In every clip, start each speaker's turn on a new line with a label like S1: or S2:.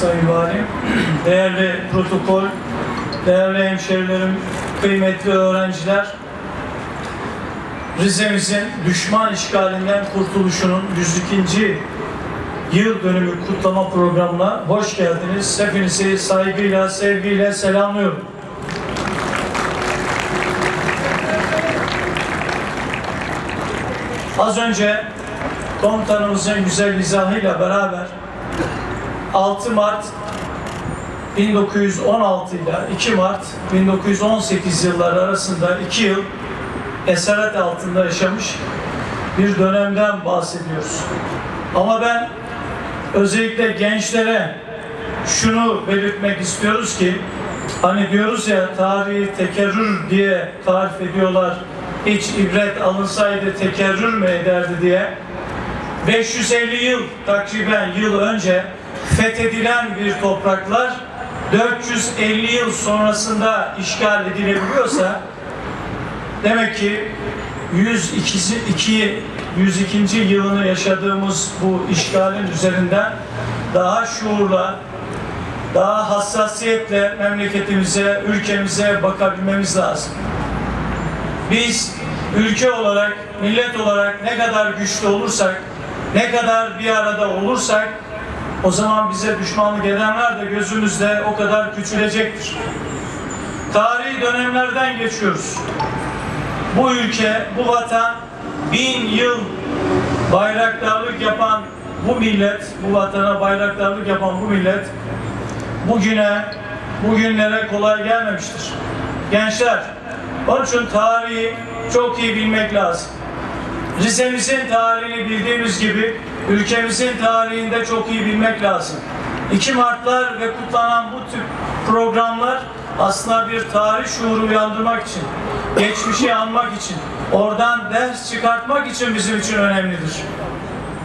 S1: Sayın Valim, değerli protokol, değerli hemşerilerim, kıymetli öğrenciler, Rize'mizin düşman işgalinden kurtuluşunun 102. yıl dönümü kutlama programına hoş geldiniz. Hepinizi saygıyla, sevgiyle selamlıyorum. Az önce komutanımızın güzel izahıyla beraber 6 Mart 1916 ile 2 Mart 1918 yılları arasında 2 yıl esaret altında yaşamış bir dönemden bahsediyoruz. Ama ben özellikle gençlere şunu belirtmek istiyoruz ki hani diyoruz ya tarihi tekerrür diye tarif ediyorlar hiç ibret alınsaydı tekerrür mü ederdi diye 550 yıl takriben yıl önce fethedilen bir topraklar 450 yıl sonrasında işgal edilebiliyorsa demek ki 102. 102. yılını yaşadığımız bu işgalin üzerinden daha şuurla, daha hassasiyetle memleketimize, ülkemize bakabilmemiz lazım. Biz ülke olarak, millet olarak ne kadar güçlü olursak, ne kadar bir arada olursak o zaman bize düşmanlık edenler de gözümüzde o kadar küçülecektir. Tarihi dönemlerden geçiyoruz. Bu ülke, bu vatan bin yıl bayraktarlık yapan bu millet, bu vatana bayraktarlık yapan bu millet bugüne, bugünlere kolay gelmemiştir. Gençler, onun için tarihi çok iyi bilmek lazım. Rize'mizin tarihini bildiğimiz gibi ülkemizin tarihinde çok iyi bilmek lazım. 2 Martlar ve kutlanan bu tip programlar aslında bir tarih şuuru uyandırmak için, geçmişi anmak için, oradan ders çıkartmak için bizim için önemlidir.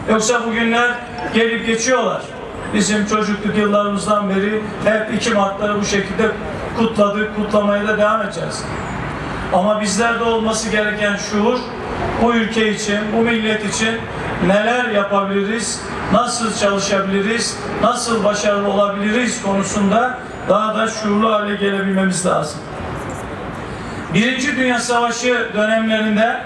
S1: Yoksa bugünler gelip geçiyorlar. Bizim çocukluk yıllarımızdan beri hep 2 Mart'ları bu şekilde kutladık, kutlamaya da devam edeceğiz. Ama bizlerde olması gereken şuur bu ülke için, bu millet için neler yapabiliriz, nasıl çalışabiliriz, nasıl başarılı olabiliriz konusunda daha da şuurlu hale gelebilmemiz lazım. Birinci Dünya Savaşı dönemlerinde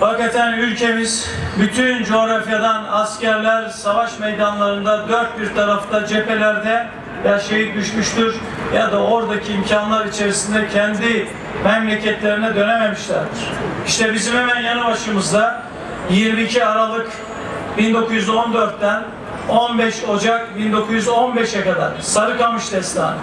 S1: hakikaten ülkemiz bütün coğrafyadan askerler savaş meydanlarında dört bir tarafta cephelerde ya şehit düşmüştür ya da oradaki imkanlar içerisinde kendi memleketlerine dönememişlerdir. İşte bizim hemen yanı başımızda 22 Aralık 1914'ten 15 Ocak 1915'e kadar Sarıkamış Destanı.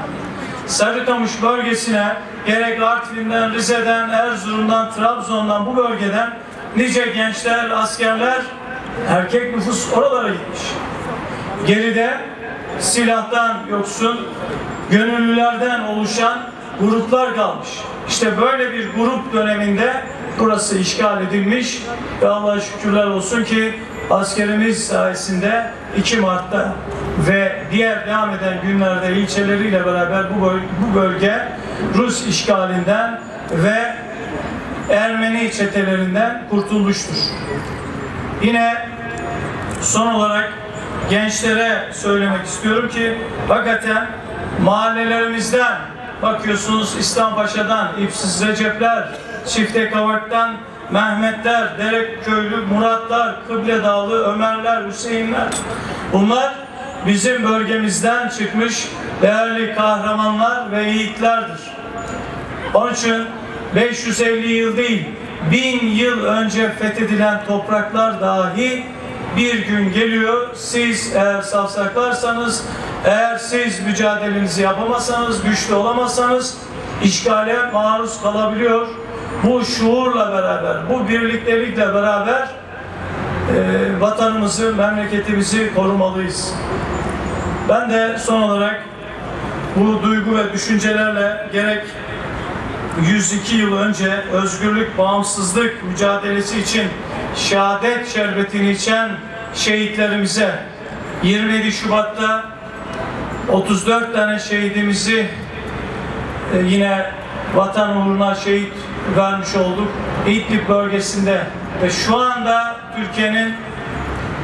S1: Sarıkamış bölgesine gerek Artvin'den, Rize'den, Erzurum'dan, Trabzon'dan bu bölgeden nice gençler, askerler, erkek nüfus oralara gitmiş. Geride silahtan yoksun, gönüllülerden oluşan gruplar kalmış. İşte böyle bir grup döneminde burası işgal edilmiş ve Allah'a şükürler olsun ki askerimiz sayesinde 2 Mart'ta ve diğer devam eden günlerde ilçeleriyle beraber bu bölge, bu bölge Rus işgalinden ve Ermeni çetelerinden kurtulmuştur. Yine son olarak gençlere söylemek istiyorum ki hakikaten mahallelerimizden bakıyorsunuz İslampaşa'dan, İpsiz Recepler, Çifte Kavak'tan Mehmetler, Derekköylü, Muratlar, Kıble Dağlı, Ömerler, Hüseyinler. Bunlar bizim bölgemizden çıkmış değerli kahramanlar ve yiğitlerdir. Onun için 550 yıl değil, bin yıl önce fethedilen topraklar dahi bir gün geliyor. Siz eğer safsaklarsanız, eğer siz mücadelenizi yapamazsanız, güçlü olamazsanız işgale maruz kalabiliyor. Bu şuurla beraber, bu birliktelikle beraber e, vatanımızı, memleketimizi korumalıyız. Ben de son olarak bu duygu ve düşüncelerle gerek 102 yıl önce özgürlük, bağımsızlık mücadelesi için şehadet şerbetini içen şehitlerimize 27 Şubat'ta 34 tane şehidimizi e, yine vatan uğruna şehit vermiş olduk. İdlib bölgesinde ve şu anda Türkiye'nin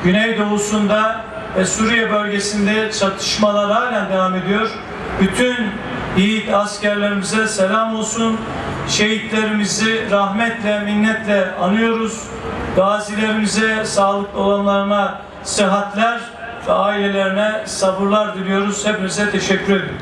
S1: güneydoğusunda ve Suriye bölgesinde çatışmalar halen devam ediyor. Bütün yiğit askerlerimize selam olsun. Şehitlerimizi rahmetle, minnetle anıyoruz. Gazilerimize, sağlıklı olanlarına sıhhatler ve ailelerine sabırlar diliyoruz. Hepinize teşekkür ediyorum.